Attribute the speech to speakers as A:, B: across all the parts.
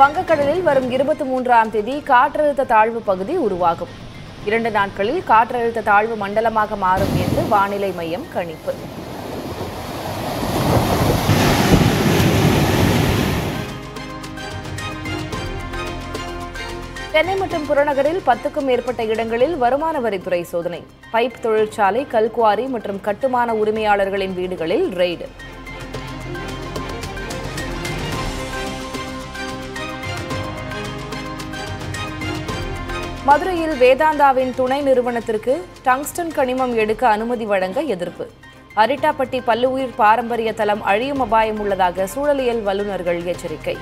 A: வங்கக்கடலில் வரும் இருபத்தி மூன்றாம் தேதி காற்றழுத்த தாழ்வு பகுதி உருவாகும். இரண்டு நாட்களில் காற்றழுத்த தாழ்வு மண்டலமாக மாறும் என்று வானிலை மையம் கணிப்பு. சென்னை மற்றும் புறநகரில் பத்துக்கும் மேற்பட்ட இடங்களில் வருமான வரித்துறை சோதனை. பைப் தொழிற்சாலை கல்குவாரி மற்றும் கட்டுமான உரிமையாளர்களின் வீடுகளில் ரெய்டு. மதுரையில் வேதாந்தாவின் துணை நிறுவனத்திற்கு டங்ஸ்டன் கனிமம் எடுக்க அனுமதி வழங்க எதிர்ப்பு. அரிட்டாப்பட்டி பல்லுயிர் பாரம்பரிய தலம் அழியும் அபாயம் உள்ளதாக சூழலியல் வல்லுநர்கள் எச்சரிக்கை.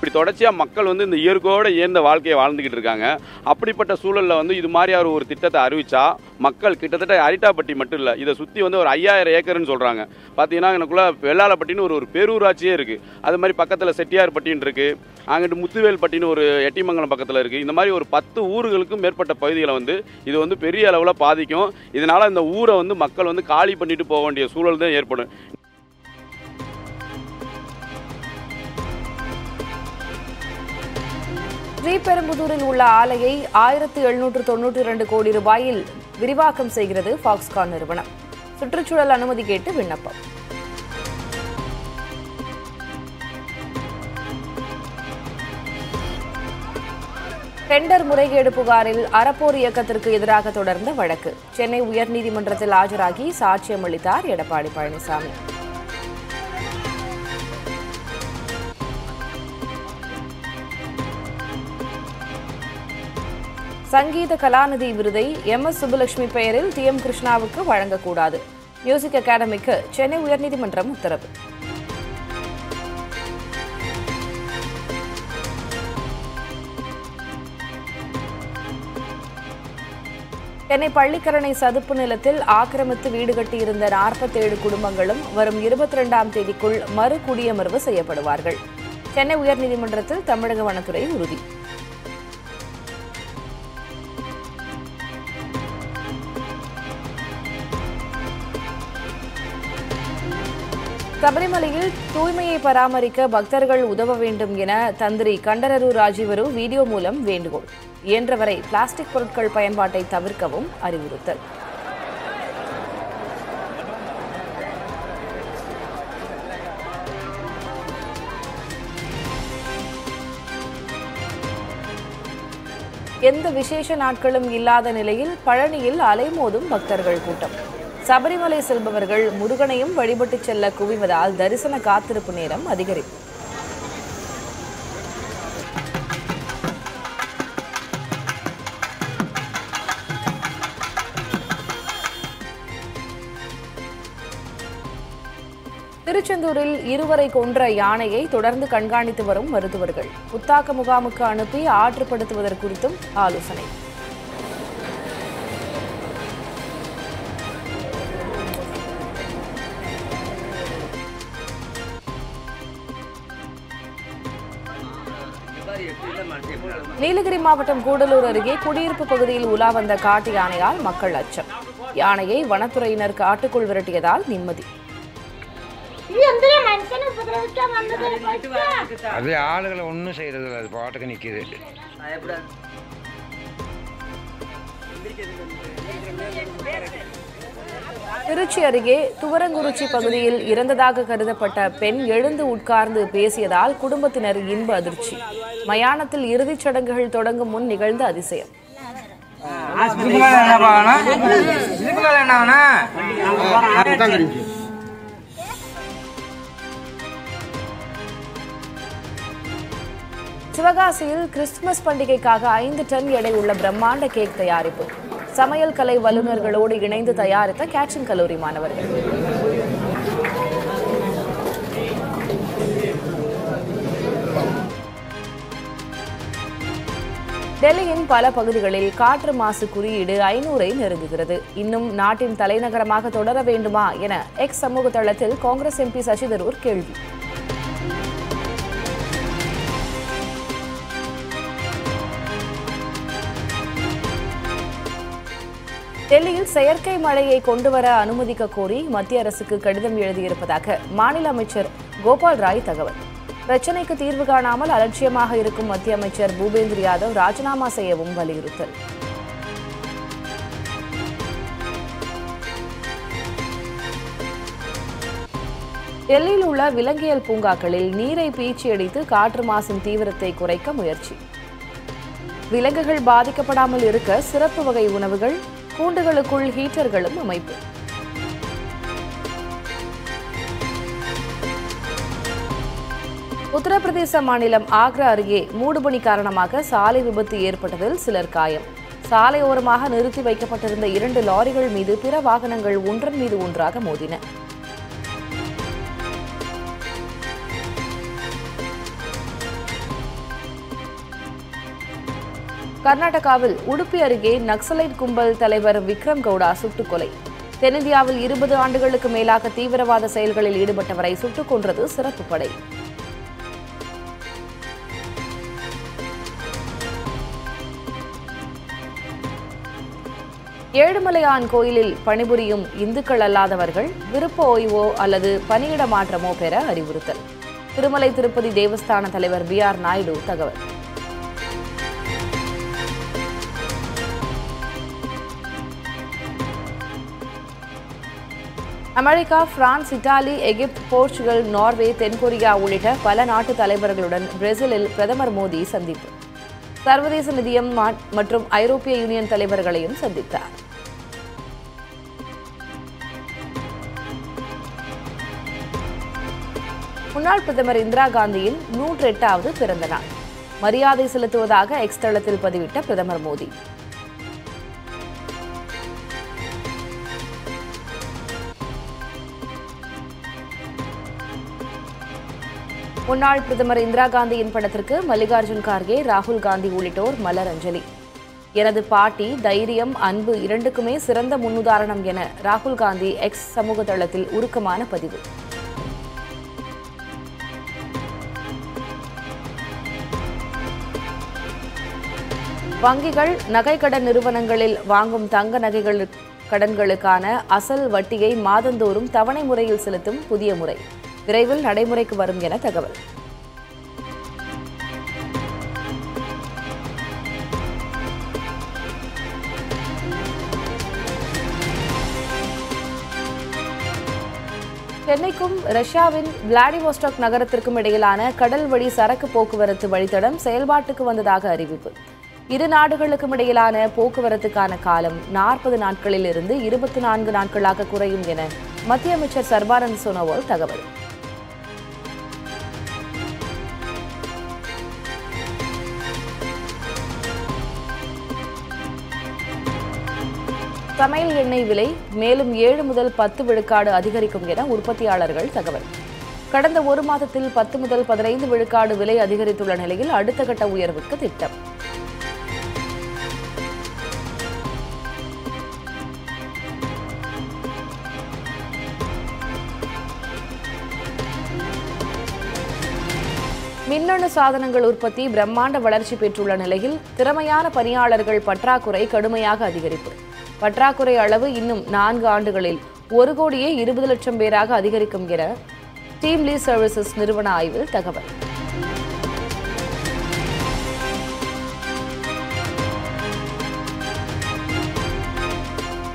B: இப்படி தொடர்ச்சியாக மக்கள் வந்து இந்த இயற்கையோடு இயந்த வாழ்க்கையை வாழ்ந்துக்கிட்டு இருக்காங்க. அப்படிப்பட்ட சூழலில் வந்து இது மாதிரி அவர் ஒரு திட்டத்தை அறிவிச்சா மக்கள் கிட்டத்தட்ட அரிட்டாப்பட்டி மட்டும் இல்லை இதை சுற்றி வந்து ஒரு ஐயாயிரம் ஏக்கர்னு சொல்கிறாங்க பார்த்தீங்கன்னா எனக்குள்ளே வெள்ளாளப்பட்டின்னு ஒரு ஒரு பேரூராட்சியே இருக்குது அது மாதிரி பக்கத்தில் செட்டியார்பட்டின்னு இருக்குது அங்கிட்டு முத்துவேல்பட்டின்னு ஒரு எட்டிமங்கலம் பக்கத்தில் இருக்குது இந்த மாதிரி ஒரு பத்து ஊர்களுக்கும் மேற்பட்ட பகுதிகளை வந்து இது வந்து பெரிய அளவில் பாதிக்கும். இதனால் இந்த ஊரை வந்து மக்கள் வந்து காலி பண்ணிட்டு போக வேண்டிய சூழல் தான் ஏற்படும்.
A: ஸ்ரீபெரும்புதூரில் உள்ள ஆலையை ஆயிரத்தி எழுநூற்று தொன்னூற்றி இரண்டு கோடி ரூபாயில் விரிவாக்கம் செய்கிறது ஃபாக்ஸ்கான் நிறுவனம். சுற்றுச்சூழல் அனுமதி கேட்டு விண்ணப்பம். டெண்டர் முறைகேடு புகாரில் அறப்போர் இயக்கத்திற்கு எதிராக தொடர்ந்த வழக்கு. சென்னை உயர்நீதிமன்றத்தில் ஆஜராகி சாட்சியம் அளித்தார் எடப்பாடி பழனிசாமி. சங்கீத கலாநிதி விருதை எம் எஸ் சுப்புலட்சுமி பெயரில் டி எம் கிருஷ்ணாவுக்கு வழங்கக்கூடாது. மியூசிக் அகாடமிக்கு சென்னை உயர்நீதிமன்றம் உத்தரவு. சென்னை பள்ளிக்கரணை சதுப்பு நிலத்தில் ஆக்கிரமித்து வீடு கட்டியிருந்த நாற்பத்தேழு குடும்பங்களும் வரும் இருபத்தி ரெண்டாம் தேதிக்குள் மறு குடியமர்வு செய்யப்படுவார்கள். சென்னை உயர்நீதிமன்றத்தில் தமிழக வனத்துறை உறுதி. சபரிமலையில் தூய்மையை பராமரிக்க பக்தர்கள் உதவ வேண்டும் என தந்திரி கண்டரரு ராஜீவரு வீடியோ மூலம் வேண்டுகோள். இயன்றவரை பிளாஸ்டிக் பொருட்கள் பயன்பாட்டை தவிர்க்கவும் அறிவுறுத்தல். எந்த விசேஷ நாட்களும் இல்லாத நிலையில் பழனியில் அலைமோதும் பக்தர்கள் கூட்டம். சபரிமலை செல்பவர்கள் முருகனையும் வழிபட்டு செல்ல குவிவதால் தரிசன காத்திருப்பு நேரம் அதிகரிப்பு. திருச்செந்தூரில் இருவரை கொன்ற யானையை தொடர்ந்து கண்காணித்து வரும் மருத்துவர்கள். புத்தாக்க முகாமுக்கு அனுப்பி ஆற்றுப்படுத்துவதற்கு குறித்தும் ஆலோசனை. நீலகிரி மாவட்டம் கூடலூர் அருகே குடியிருப்பு பகுதியில் உலா வந்த காட்டு யானையால் மக்கள் அச்சம். யானையை வனத்துறையினர் காட்டுக்குள் விரட்டியதால் நிம்மதி.
C: அது ஆளுகளை ஒண்ணும் செய்யறது அது பாட்டுக்கு நிற்கிது பயப்படாது
A: திருச்சி அருகே துவரங்குறிச்சி பகுதியில் இறந்ததாக கருதப்பட்ட பெண் எழுந்து உட்கார்ந்து பேசியதால் குடும்பத்தினர் இன்ப அதிர்ச்சி. மயானத்தில் இறுதிச் சடங்குகள் தொடங்கும் முன் நிகழ்ந்த அதிசயம். சிவகாசியில் கிறிஸ்துமஸ் பண்டிகைக்காக ஐந்து டன் எடை உள்ள பிரம்மாண்ட கேக் தயாரிப்பு. சமையல் கலை வல்லுநர்களோடு இணைந்து தயாரித்த கேட்ரிங் கல்லூரி மாணவர்கள். டெல்லியின் பல பகுதிகளில் காற்று மாசு குறியீடு ஐநூறை நெருங்குகிறது. இன்னும் நாட்டின் தலைநகரமாக தொடர வேண்டுமா என எக்ஸ் சமூக தளத்தில் காங்கிரஸ் எம்பி சசி தரூர் கேள்வி. டெல்லியில் செயற்கை மழையை கொண்டுவர அனுமதிக்க கோரி மத்திய அரசுக்கு கடிதம் எழுதியிருப்பதாக மாநில அமைச்சர் கோபால் ராய் தகவல். பிரச்சினைக்கு தீர்வு காணாமல் அலட்சியமாக இருக்கும் மத்திய அமைச்சர் பூபேந்திர யாதவ் ராஜினாமா செய்யவும் வலியுறுத்தல். டெல்லியில் உள்ள விலங்கியல் பூங்காக்களில் நீரை பீச்சி அடித்து காற்று மாசின் தீவிரத்தை குறைக்க முயற்சி. விலங்குகள் பாதிக்கப்படாமல் இருக்க சிறப்பு வகை உணவுகள் கூண்டுகளுக்குள் ஹீட்டர்களும் அமைப்பு. உத்தரப்பிரதேச மாநிலம் ஆக்ரா அருகே மூடுபனி காரணமாக சாலை விபத்து ஏற்பட்டதில் சிலர் காயம். சாலையோரமாக நிறுத்தி வைக்கப்பட்டிருந்த இரண்டு லாரிகள் மீது பிற வாகனங்கள் ஒன்றன் மீது ஒன்றாக மோதின. கர்நாடகாவில் உடுப்பி அருகே நக்சலைட் கும்பல் தலைவர் விக்ரம் கவுடா சுட்டுக் கொலை தென்னிந்தியாவில் இருபது ஆண்டுகளுக்கு மேலாக தீவிரவாத செயல்களில் ஈடுபட்டவரை சுட்டுக் கொன்றது சிறப்பு படை. ஏழுமலையான் கோயிலில் பணிபுரியும் இந்துக்கள் அல்லாதவர்கள் விருப்ப ஓய்வோ அல்லது பணியிட மாற்றமோ பெற அறிவுறுத்தல். திருமலை திருப்பதி தேவஸ்தான தலைவர் பி ஆர் நாயுடு தகவல். America France Italy Egypt Portugal Norway தென்கொரியா உள்ளிட்ட பல நாட்டு தலைவர்களுடன் பிரேசிலில் பிரதமர் மோடி சந்திப்பு. சர்வதேச நிதியம் மற்றும் ஐரோப்பிய யூனியன் தலைவர்களையும் சந்தித்தார். முன்னாள் பிரதமர் இந்திரா காந்தியின் நூற்றெட்டாவது பிறந்த நாள். மரியாதை செலுத்துவதாக எக்ஸ் தளத்தில் பதிவிட்ட பிரதமர் மோடி. முன்னாள் பிரதமர் இந்திரா காந்தியின் படத்திற்கு மல்லிகார்ஜுன் கார்கே ராகுல் காந்தி உள்ளிட்டோர் மலர் அஞ்சலி. எனது பாட்டி தைரியம் அன்பு இரண்டுக்குமே சிறந்த முன்னுதாரணம் என ராகுல் காந்தி எக்ஸ் சமூக தளத்தில் உருக்கமான பதிவு. வங்கிகள் நகைக்கடன் நிறுவனங்களில் வாங்கும் தங்க நகைகள் கடன்களுக்கான அசல் வட்டியை மாதந்தோறும் தவணை முறையில் செலுத்தும் புதிய முறை. விரைவில் நடைமுறைக்கு வரும் என தகவல். சென்னைக்கும் ரஷ்யாவின் விளாடிவோஸ்டாக் நகரத்திற்கும் இடையிலான கடல் வழி சரக்கு போக்குவரத்து வழித்தடம் செயல்பாட்டுக்கு வந்ததாக அறிவிப்பு. இரு நாடுகளுக்கும் இடையிலான போக்குவரத்துக்கான காலம் நாற்பது நாட்களில் இருந்து இருபத்தி நான்கு நாட்களாக குறையும் என மத்திய அமைச்சர் சர்பானந்த் சோனோவால் தகவல். சமையல் எண்ணெய் விலை மேலும் ஏழு முதல் பத்து விழுக்காடு அதிகரிக்கும் என உற்பத்தியாளர்கள் தகவல். கடந்த ஒரு மாதத்தில் பத்து முதல் பதினைந்து விழுக்காடு விலை அதிகரித்துள்ள நிலையில் அடுத்த கட்ட உயர்வுக்கு திட்டம். மின்னணு சாதனங்கள் உற்பத்தி பிரம்மாண்ட வளர்ச்சி பெற்றுள்ள நிலையில் திறமையான பணியாளர்கள் பற்றாக்குறை கடுமையாக அதிகரிப்பு. பற்றாக்குறை அளவு இன்னும் நான்கு ஆண்டுகளில் ஒரு கோடியே இருபது லட்சம் பேராக அதிகரிக்கும் என டீம் லீ சர்வீசஸ் நிறுவன ஆய்வில் தகவல்.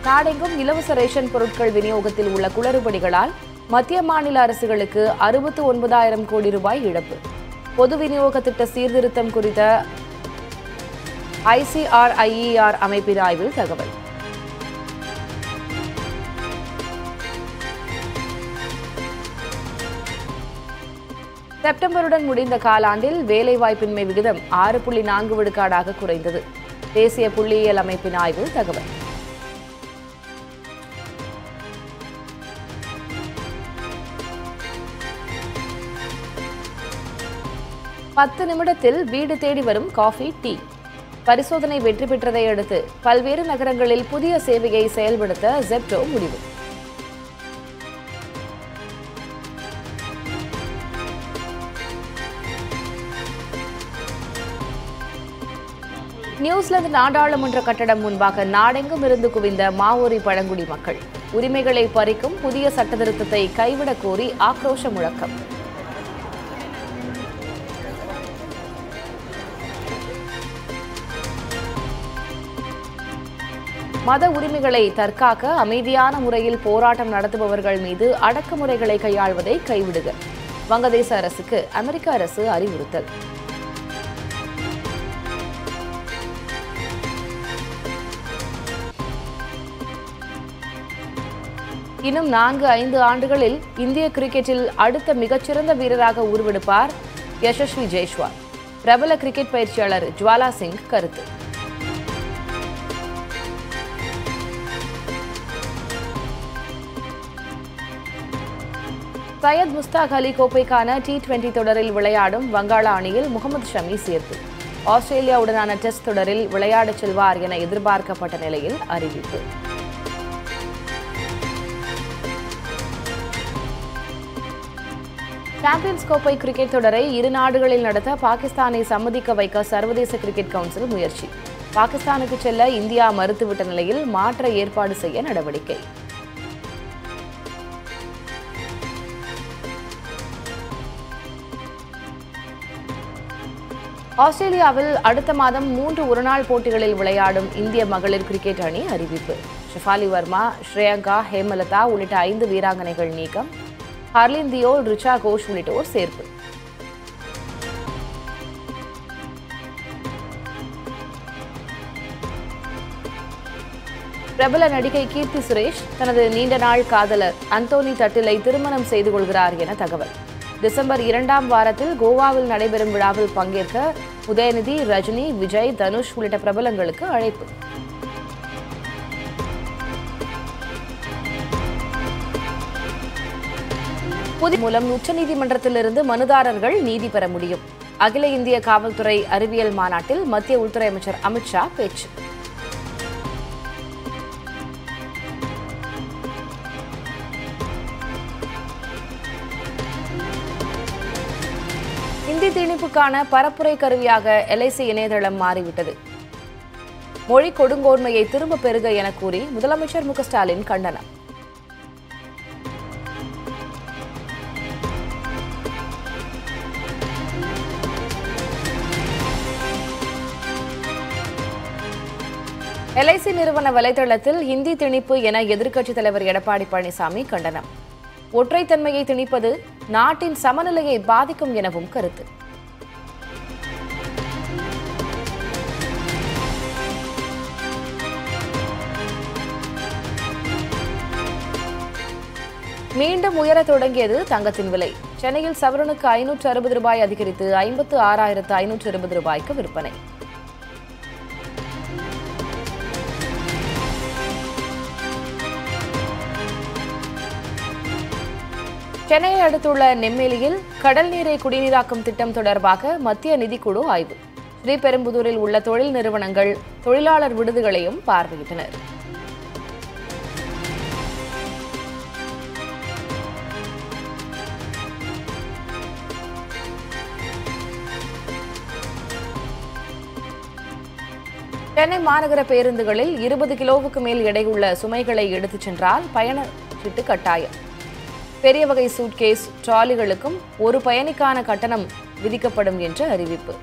A: நாடெங்கும் இலவச ரேஷன் பொருட்கள் விநியோகத்தில் உள்ள குளறுபடிகளால் மத்திய மாநில அரசுகளுக்கு அறுபத்து ஒன்பதாயிரம் கோடி ரூபாய் இழப்பு. பொது விநியோக திட்ட சீர்திருத்தம் குறித்த ஐசிஆர்ஐஇஆர் அமைப்பின் ஆய்வில் தகவல். செப்டம்பருடன் முடிந்த காலாண்டில் வேலைவாய்ப்பின்மை விகிதம் ஆறு புள்ளி நான்கு விழுக்காடாக குறைந்தது. தேசிய புள்ளியியல் அமைப்பின் ஆய்வு தகவல். பத்து நிமிடத்தில் வீடு தேடி வரும் காஃபி டீ. பரிசோதனை வெற்றி பெற்றதை அடுத்து பல்வேறு நகரங்களில் புதிய சேவையை செயல்படுத்த ஜெப்டோ முடிவு. நியூசிலாந்து நாடாளுமன்ற கட்டடம் முன்பாக நாடெங்கும் இருந்து குவிந்த மாவோரி பழங்குடி மக்கள். உரிமைகளை பறிக்கும் புதிய சட்டத்திருத்தத்தை கைவிடக் கோரி ஆக்ரோஷ முழக்கம். மத உரிமைகளை தற்காக்க அமைதியான முறையில் போராட்டம் நடத்துபவர்கள் மீது அடக்குமுறைகளை கையாள்வதை கைவிடுக. வங்கதேச அரசுக்கு அமெரிக்க அரசு அறிவுறுத்தல். இன்னும் நான்கு ஐந்து ஆண்டுகளில் இந்திய கிரிக்கெட்டில் அடுத்த மிகச்சிறந்த வீரராக உருவெடுப்பார் யசஸ்வி ஜெய்ஷ்வால் பிரபல கிரிக்கெட் பயிற்சியாளர் ஜுவாலா சிங் கருத்து. சையத் முஸ்தாக் அலி கோப்பைக்கான டி டுவெண்டி தொடரில் விளையாடும் வங்காள அணியில் முகமது ஷமி சேர்ப்பு ஆஸ்திரேலியாவுடனான டெஸ்ட் தொடரில் விளையாடச் செல்வார் என எதிர்பார்க்கப்பட்ட நிலையில் அறிவிப்பு. சாம்பியன்ஸ் கோப்பை கிரிக்கெட் தொடரை இரு நாடுகளில் நடத்த பாகிஸ்தானை சம்மதிக்க வைக்க சர்வதேச கிரிக்கெட் கவுன்சில் முயற்சி. பாகிஸ்தானுக்கு செல்ல இந்தியா மறுத்துவிட்ட நிலையில் மாற்ற ஏற்பாடு செய்ய நடவடிக்கை. ஆஸ்திரேலியாவில் அடுத்த மாதம் மூன்று ஒருநாள் போட்டிகளில் விளையாடும் இந்திய மகளிர் கிரிக்கெட் அணி அறிவிப்பு. ஷெஃபாலி வர்மா ஸ்ரேயங்கா ஹேமலதா உள்ளிட்ட ஐந்து வீராங்கனைகள் நீக்கம். ஹர்லின் தியோல் ரிச்சா கோஷ் உள்ளிட்டோர் சேர்ப்பு. பிரபல நடிகை கீர்த்தி சுரேஷ் தனது நீண்ட நாள் காதலர் அந்தோனி தட்டிலை திருமணம் செய்து கொள்கிறார் என தகவல். டிசம்பர் இரண்டாம் வாரத்தில் கோவாவில் நடைபெறும் விழாவில் பங்கேற்க உதயநிதி ரஜினி விஜய் தனுஷ் உள்ளிட்ட பிரபலங்களுக்கு அழைப்பு. புதிய மூலம் உச்சநீதிமன்றத்திலிருந்து மனுதாரர்கள் நீதி பெற முடியும். அகில இந்திய காவல்துறை அறிவியல் மாநாட்டில் மத்திய உள்துறை அமைச்சர் அமித்ஷா பேச்சு. இந்தி திணிப்புக்கான பரப்புரை கருவியாக எல்ஐசி இணையதளம் மாறிவிட்டது. மொழி கொடுங்கோன்மையை திரும்ப பெறுக என கூறி முதலமைச்சர் மு ஸ்டாலின் கண்டனம். எல்ஐசி நிறுவன வலைதளத்தில் ஹிந்தி திணிப்பு என எதிர்க்கட்சித் தலைவர் எடப்பாடி பழனிசாமி கண்டனம். ஒற்றைத்தன்மையை திணிப்பது நாட்டின் சமநிலையை பாதிக்கும் எனவும் கருத்து. மீண்டும் உயர தொடங்கியது தங்கத்தின் விலை. சென்னையில் சவரனுக்கு ஐநூற்று அறுபது ரூபாய் அதிகரித்து ஐம்பத்து ஆறாயிரத்து ஐநூற்று இருபது ரூபாய்க்கு விற்பனை. சென்னையை அடுத்துள்ள நெம்மேலியில் கடல் நீரை குடிநீராக்கும் திட்டம் தொடர்பாக மத்திய நிதிக்குழு ஆய்வு. ஸ்ரீபெரும்புதூரில் உள்ள தொழில் நிறுவனங்கள் தொழிலாளர் விடுதிகளையும் பார்வையிட்டனர். சென்னை மாநகர பேருந்துகளில் இருபது கிலோவுக்கு மேல் எடையுள்ள சுமைகளை எடுத்துச் சென்றால் பயண சீட்டு கட்டாயம். பெரிய வகை சூட்கேஸ் ட்ராலிகளுக்கும் ஒரு பயணிக்கான கட்டணம் விதிக்கப்படும் என்று அறிவிப்பு.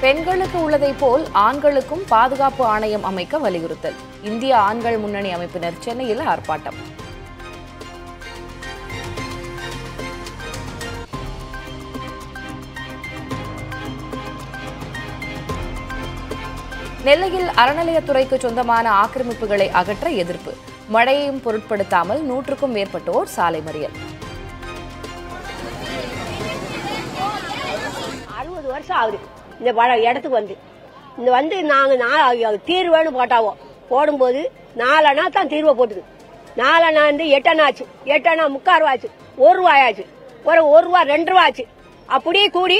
A: பெண்களுக்கு உள்ளதைப் போல் ஆண்களுக்கும் பாதுகாப்பு ஆணையம் அமைக்க வலியுறுத்தல். இந்திய ஆண்கள் முன்னணி அமைப்பினர் சென்னையில் ஆர்ப்பாட்டம். நெல்லையில் அறநிலையத்துறைக்கு சொந்தமான ஆக்கிரமிப்புகளை அகற்ற எதிர்ப்பு. மழையையும் பொருட்படுத்தாமல் நூற்றுக்கும் மேற்பட்டோர் சாலை மறியல்.
D: அறுபது வருஷம் ஆகுது. இந்த இடத்துக்கு வந்து. இந்த வந்து நாங்கள் நான் தீர்வேன்னு போட்டாவோ. போடும்போது நாலனா தான் தீர்வை போட்டுது. நாலனா வந்து எட்டனா ஆச்சு. எட்டனா முக்கால் ரூபா ஆச்சு. ஒரு ரூபாயாச்சு ஒரு ஒரு ரூபா ரெண்டு ரூபா ஆச்சு. அப்படியே கூடி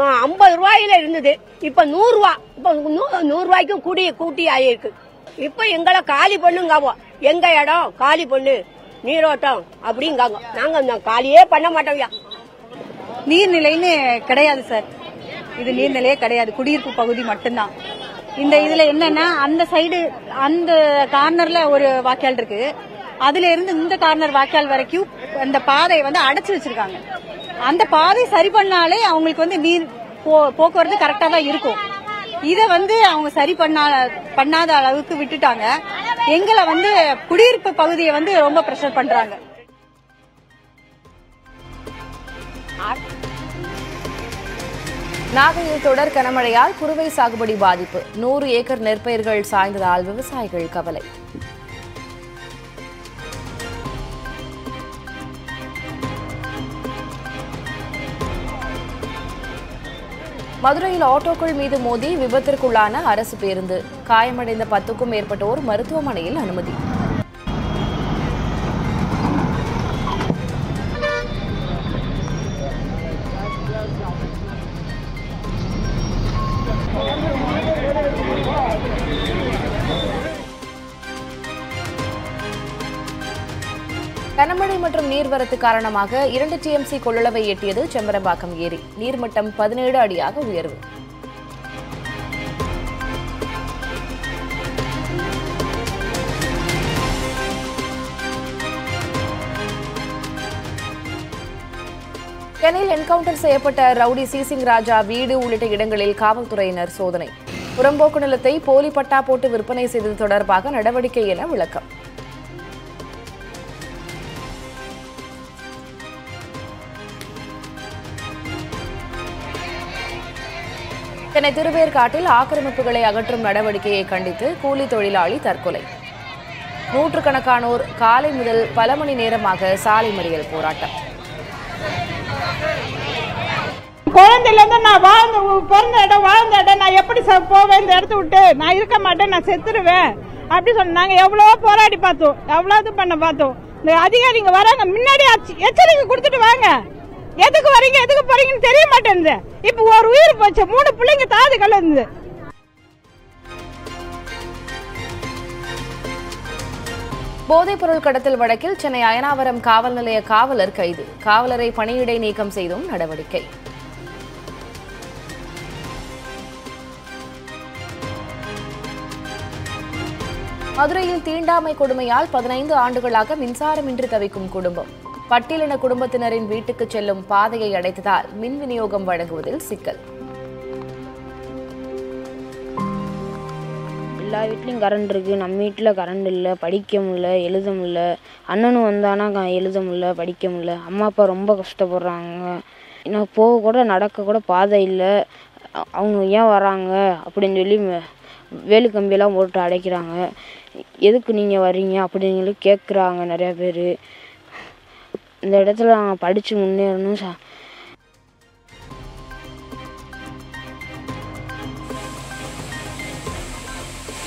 D: ஐம்பது ரூபாயில இருந்தது. இப்ப நூறு ரூபா. இப்ப நூ- நூறு ரூபாய்க்கும் கூடி கூட்டி ஆயிருக்கு. இப்ப எங்களை காலி பண்ணுங்காவோ. எங்க இடம்? காலி பண்ணு. நீரோட்டம் அப்படிங்காங்க. நாங்க காலியே பண்ண மாட்டோம்யா
E: நீர்நிலைன்னு கிடையாது சார். இது நீர்நிலையே கிடையாது. குடியிருப்பு பகுதி மட்டும்தான். இந்த இதுல என்னன்னா அந்த சைடு அந்த கார்னர்ல ஒரு வாய்க்கால் இருக்கு. அதுல இருந்து இந்த கார்னர் வாய்க்கால் வரைக்கும் அந்த பாதையை வந்து அடைச்சு வச்சிருக்காங்க. அந்த பாதை சரி பண்ணாலே அவங்களுக்கு வந்து நீர் போ- போக்குவரத்து கரெக்டா தான் இருக்கும். இதை வந்து அவங்க சரி பண்ணா பண்ணாத அளவுக்கு விட்டுட்டாங்க. எங்களை வந்து குடியிருப்பு பகுதியை வந்து ரொம்ப ப்ரெஷர் பண்றாங்க.
A: நாகையில் தொடர் கனமழையால் குறுவை சாகுபடி பாதிப்பு. நூறு ஏக்கர் நெற்பயிர்கள் சாய்ந்ததால் விவசாயிகள் கவலை. மதுரையில் ஆட்டோக்கள் மீது மோதி விபத்திற்குள்ளான அரசு பேருந்து. காயமடைந்த பத்துக்கும் மேற்பட்டோர் மருத்துவமனையில் அனுமதி. நீர்வரத்து காரணமாக இரண்டு டிஎம்சி கொள்ளளவை எட்டியது செம்பரம்பாக்கம் ஏரி. நீர்மட்டம் பதினேழு அடியாக உயர்வு. சென்னையில் என்கவுண்டர் செய்யப்பட்ட ரவுடி சிசிங் ராஜா வீடு உள்ளிட்ட இடங்களில் காவல்துறையினர் சோதனை. புறம்போக்கு நிலத்தை போலி பட்டா போட்டு விற்பனை செய்தது தொடர்பாக நடவடிக்கை என விளக்கம். சென்னை திருவேற்காட்டில் ஆக்கிரமிப்புகளை அகற்றும் நடவடிக்கையை கண்டித்து கூலி தொழிலாளி தற்கொலை. நூற்றுக்கணக்கானோர் காலை முதல் பல மணி நேரமாக சாலை மறியல் போராட்டம்.
F: குழந்தையிலேருந்து நான் வாழ்ந்த பிறந்த இடம் வாழ்ந்த இடம் நான் எப்படி போவேன் இந்த இடத்த விட்டு? நான் இருக்க மாட்டேன் நான் செத்துருவேன். அப்படி சொன்ன நாங்க போராடி பார்த்தோம். எவ்வளோ இது பண்ண பார்த்தோம். இந்த அதிகாரிங்க வராங்க. முன்னாடி எச்சரிக்கை கொடுத்துட்டு வாங்க. எதுக்கு வரீங்க எதுக்கு போறீங்கன்னு தெரிய மாட்டேங்குது. இப்ப ஒரு உயிர் போச்சு மூணு பிள்ளைங்க தாது கலந்து
A: போதைப் பொருள் கடத்தல் வழக்கில் சென்னை அயனாவரம் காவல் நிலைய காவலர் கைது. காவலரை பணியிடை நீக்கம் செய்தும் நடவடிக்கை. மதுரையில் தீண்டாமை கொடுமையால் பதினைந்து ஆண்டுகளாக மின்சாரமின்றி தவிக்கும் குடும்பம். பட்டியலின குடும்பத்தினரின் வீட்டுக்கு செல்லும் பாதையை அடைத்ததால் மின் விநியோகம் வழங்குவதில் சிக்கல்.
G: எல்லா வீட்லேயும் கரண்ட் இருக்குது நம்ம வீட்டில் கரண்ட் இல்லை படிக்க முடியல எழுத முடியல. அண்ணனும் வந்தானா எழுத முடியல படிக்க முடியல. அம்மா அப்பா ரொம்ப கஷ்டப்படுறாங்க. நான் போக கூட நடக்க கூட பாதை இல்லை. அவங்க ஏன் வராங்க? அப்படின்னு சொல்லி வேலு கம்பியெல்லாம் போட்டு அடைக்கிறாங்க. எதுக்கு நீங்கள் வர்றீங்க? அப்படின்னு சொல்லி கேட்குறாங்க நிறையா பேர். இந்த இடத்துல நாங்கள் படித்து முன்னேறணும் சா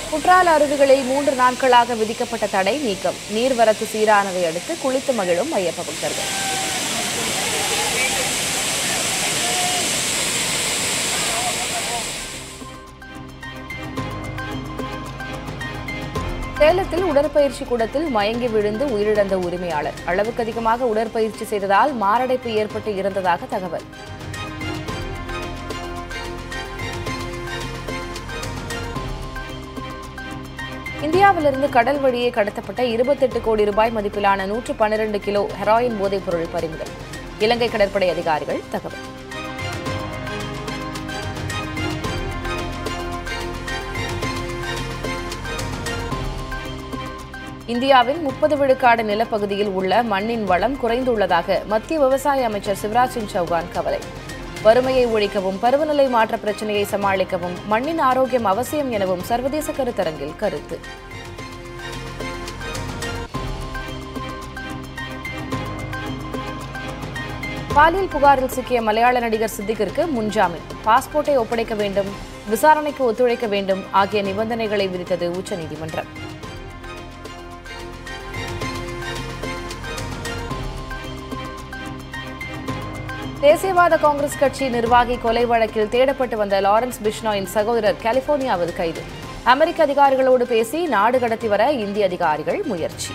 A: குற்றால அருவிகளில் மூன்று நாட்களாக விதிக்கப்பட்ட தடை நீக்கம். நீர்வரத்து சீரானதை அடுத்து குளித்து மகிழும் ஐயப்ப பக்தர்கள். சேலத்தில் உடற்பயிற்சி கூடத்தில் மயங்கி விழுந்து உயிரிழந்த உரிமையாளர். அளவுக்கு அதிகமாக உடற்பயிற்சி செய்ததால் மாரடைப்பு ஏற்பட்டு இறந்ததாக தகவல். இந்தியாவிலிருந்து கடல் வழியே கடத்தப்பட்ட இருபத்தெட்டு கோடி ரூபாய் மதிப்பிலான நூற்று பன்னிரண்டு கிலோ ஹெராயின் போதைப் பொருள் பறிமுதல். இலங்கை கடற்படை அதிகாரிகள் தகவல். இந்தியாவின் முப்பது விழுக்காடு நிலப்பகுதியில் உள்ள மண்ணின் வளம் குறைந்துள்ளதாக மத்திய விவசாய அமைச்சர் சிவராஜ் சிங் சௌகான் கவலை. வறுமையை ஒழிக்கவும் பருவநிலை மாற்ற பிரச்சனையை சமாளிக்கவும் மண்ணின் ஆரோக்கியம் அவசியம் எனவும் சர்வதேச கருத்தரங்கில் கருத்து. பாலியல் புகாரில் சிக்கிய மலையாள நடிகர் சித்திகிற்கு முன்ஜாமீன். பாஸ்போர்ட்டை ஒப்படைக்க வேண்டும் விசாரணைக்கு ஒத்துழைக்க வேண்டும் ஆகிய நிபந்தனைகளை விதித்தது உச்சநீதிமன்றம். தேசியவாத காங்கிரஸ் கட்சி நிர்வாகி கொலை வழக்கில் தேடப்பட்டு வந்த லாரன்ஸ் பிஷ்னாயின் சகோதரர் கலிபோர்னியாவில் கைது. அமெரிக்க அதிகாரிகளோடு பேசி நாடு கடத்தி வர இந்திய அதிகாரிகள் முயற்சி.